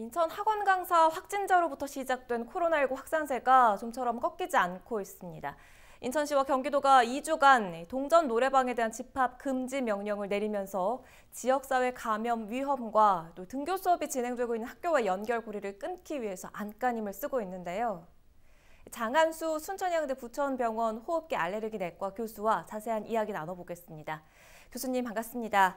인천 학원 강사 확진자로부터 시작된 코로나19 확산세가 좀처럼 꺾이지 않고 있습니다. 인천시와 경기도가 2주간 동전 노래방에 대한 집합 금지 명령을 내리면서 지역사회 감염 위험과 또 등교 수업이 진행되고 있는 학교와 연결고리를 끊기 위해서 안간힘을 쓰고 있는데요. 장한수 순천향대 부천병원 호흡기 알레르기 내과 교수와 자세한 이야기 나눠보겠습니다. 교수님 반갑습니다.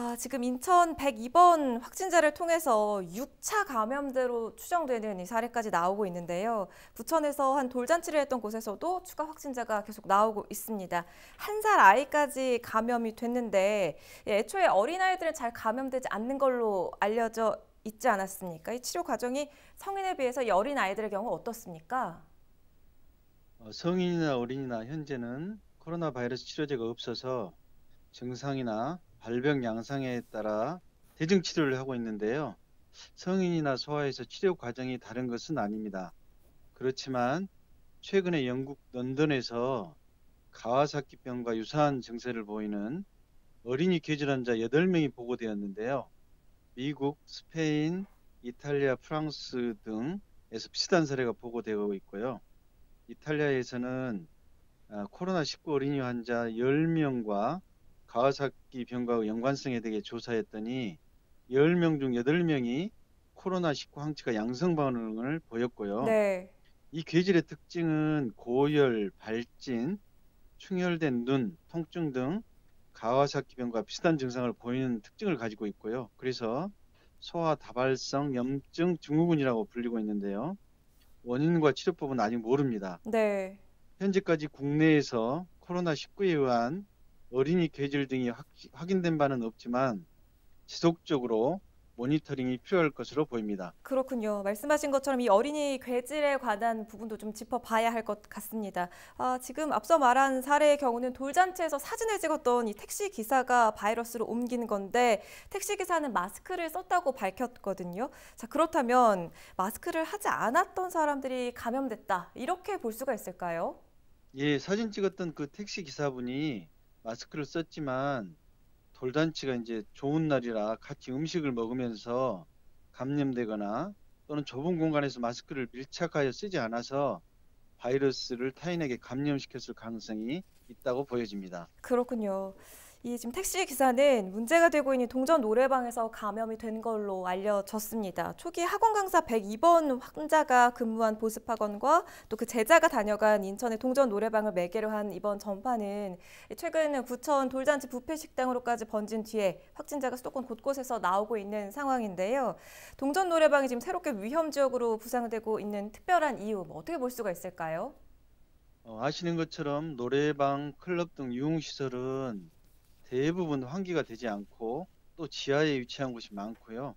아, 지금 인천 102번 확진자를 통해서 6차 감염대로 추정되는 이 사례까지 나오고 있는데요. 부천에서 한 돌잔치를 했던 곳에서도 추가 확진자가 계속 나오고 있습니다. 한 살 아이까지 감염이 됐는데 예, 애초에 어린아이들은 잘 감염되지 않는 걸로 알려져 있지 않았습니까? 이 치료 과정이 성인에 비해서 이 어린 아이들의 경우 어떻습니까? 어, 성인이나 어린이나 현재는 코로나 바이러스 치료제가 없어서 증상이나 발병 양상에 따라 대증 치료를 하고 있는데요. 성인이나 소아에서 치료 과정이 다른 것은 아닙니다. 그렇지만 최근에 영국 런던에서 가와사키병과 유사한 증세를 보이는 어린이 계절 환자 8명이 보고되었는데요. 미국, 스페인, 이탈리아, 프랑스 등에서 비슷한 사례가 보고되고 있고요. 이탈리아에서는 아, 코로나19 어린이 환자 10명과 가와사키 병과 연관성에 대해 조사했더니 10명 중 8명이 코로나19 항체가 양성 반응을 보였고요. 네. 이 괴질의 특징은 고열, 발진, 충혈된 눈, 통증 등 가와사키 병과 비슷한 증상을 보이는 특징을 가지고 있고요. 그래서 소아 다발성 염증 증후군이라고 불리고 있는데요. 원인과 치료법은 아직 모릅니다. 네. 현재까지 국내에서 코로나19에 의한 어린이 괴질 등이 확, 확인된 바는 없지만 지속적으로 모니터링이 필요할 것으로 보입니다. 그렇군요. 말씀하신 것처럼 이 어린이 괴질에 관한 부분도 좀 짚어봐야 할 것 같습니다. 아, 지금 앞서 말한 사례의 경우는 돌잔치에서 사진을 찍었던 이 택시 기사가 바이러스로 옮긴 건데 택시 기사는 마스크를 썼다고 밝혔거든요. 자, 그렇다면 마스크를 하지 않았던 사람들이 감염됐다. 이렇게 볼 수가 있을까요? 예, 사진 찍었던 그 택시 기사분이 마스크를 썼지만 돌잔치가 이제 좋은 날이라 같이 음식을 먹으면서 감염되거나 또는 좁은 공간에서 마스크를 밀착하여 쓰지 않아서 바이러스를 타인에게 감염시켰을 가능성이 있다고 보여집니다. 그렇군요. 이 지금 택시 기사는 문제가 되고 있는 동전 노래방에서 감염이 된 걸로 알려졌습니다. 초기 학원 강사 102번 환자가 근무한 보습학원과 또 그 제자가 다녀간 인천의 동전 노래방을 매개로 한 이번 전파는 최근 부천 돌잔치 부페 식당으로까지 번진 뒤에 확진자가 수도권 곳곳에서 나오고 있는 상황인데요. 동전 노래방이 지금 새롭게 위험 지역으로 부상되고 있는 특별한 이유 뭐 어떻게 볼 수가 있을까요? 어, 아시는 것처럼 노래방, 클럽 등 유흥시설은 대부분 환기가 되지 않고 또 지하에 위치한 곳이 많고요.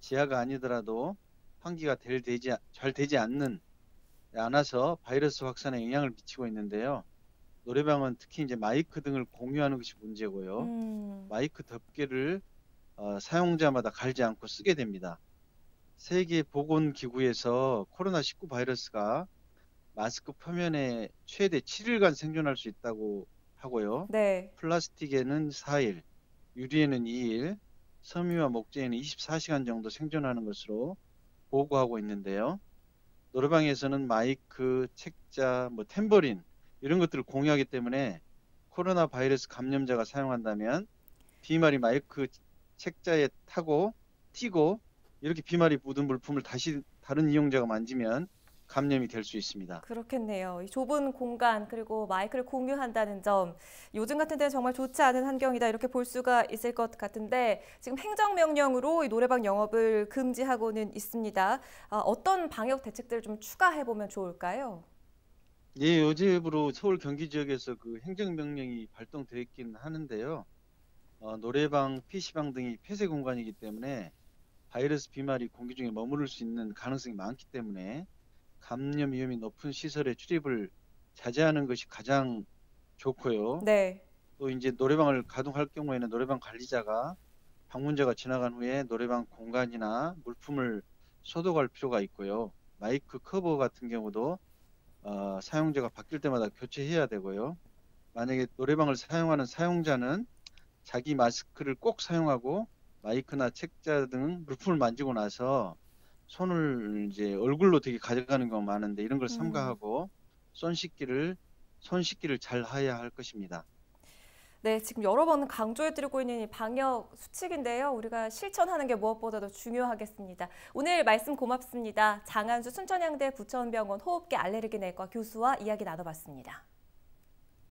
지하가 아니더라도 환기가 될 되지, 잘 되지 않는 않아서 바이러스 확산에 영향을 미치고 있는데요. 노래방은 특히 이제 마이크 등을 공유하는 것이 문제고요. 음, 마이크 덮개를 어, 사용자마다 갈지 않고 쓰게 됩니다. 세계 보건 기구에서 코로나19 바이러스가 마스크 표면에 최대 7일간 생존할 수 있다고 하고요. 네. 플라스틱에는 4일, 유리에는 2일, 섬유와 목재에는 24시간 정도 생존하는 것으로 보고하고 있는데요. 노래방에서는 마이크, 책자, 뭐 탬버린 이런 것들을 공유하기 때문에 코로나 바이러스 감염자가 사용한다면 비말이 마이크 책자에 타고 튀고 이렇게 비말이 묻은 물품을 다시 다른 이용자가 만지면 감염이 될 수 있습니다. 그렇겠네요. 이 좁은 공간 그리고 마이크를 공유한다는 점 요즘 같은 때는 정말 좋지 않은 환경이다 이렇게 볼 수가 있을 것 같은데 지금 행정명령으로 이 노래방 영업을 금지하고는 있습니다. 아, 어떤 방역 대책들을 좀 추가해 보면 좋을까요? 예, 어제부로 서울 경기 지역에서 그 행정명령이 발동되어 있긴 하는데요. 어, 노래방, PC방 등이 폐쇄 공간이기 때문에 바이러스 비말이 공기 중에 머무를 수 있는 가능성이 많기 때문에 감염 위험이 높은 시설에 출입을 자제하는 것이 가장 좋고요. 네. 또 이제 노래방을 가동할 경우에는 노래방 관리자가 방문자가 지나간 후에 노래방 공간이나 물품을 소독할 필요가 있고요. 마이크 커버 같은 경우도 어, 사용자가 바뀔 때마다 교체해야 되고요. 만약에 노래방을 사용하는 사용자는 자기 마스크를 꼭 사용하고 마이크나 책자 등 물품을 만지고 나서 손을 이제 얼굴로 되게 가져가는 경우가 많은데 이런 걸 음. 삼가하고 손 씻기를 손 씻기를 잘 해야 할 것입니다. 네, 지금 여러 번 강조해드리고 있는 이 방역 수칙인데요. 우리가 실천하는 게 무엇보다도 중요하겠습니다. 오늘 말씀 고맙습니다. 장한수 순천향대 부천병원 호흡기 알레르기 내과 교수와 이야기 나눠봤습니다.